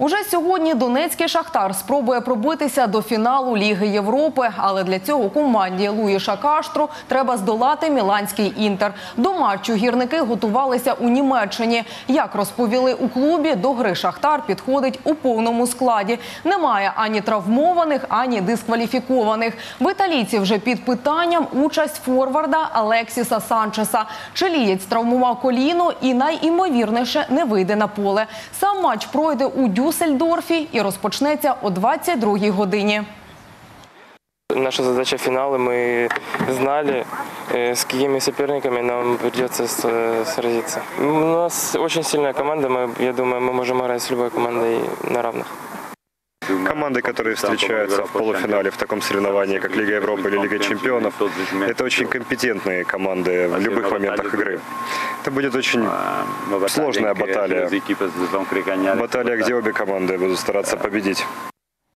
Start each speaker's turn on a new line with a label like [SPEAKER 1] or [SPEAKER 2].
[SPEAKER 1] Уже сьогодні Донецький Шахтар спробує пробитися до фіналу Ліги Європи, але для цього команді Луїша Каштру треба здолати Міланський інтер. До матчу гірники готувалися у Німеччині. Як розповіли у клубі, до гри Шахтар підходить у повному складі. Немає ані травмованих, ані дискваліфікованих. В італійці вже під питанням участь форварда Алексіса Санчеса. Чилієць травмував коліно і найімовірніше не вийде на поле. Сам матч пройде у Дюссельдорфі і розпочнеться о 22-й годині.
[SPEAKER 2] Наша задача финала. Мы знали, э, с какими соперниками нам придется с- э, сразиться. У нас очень сильная команда. Мы, я думаю, мы можем играть с любой командой на равных.
[SPEAKER 3] Команды, которые встречаются в полуфинале в таком соревновании, как Лига Европы или Лига Чемпионов, это очень компетентные команды в любых моментах игры. Это будет очень сложная баталия. Баталия, где обе команды будут стараться победить.